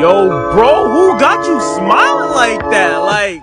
Yo, bro, who got you smiling like that? Like,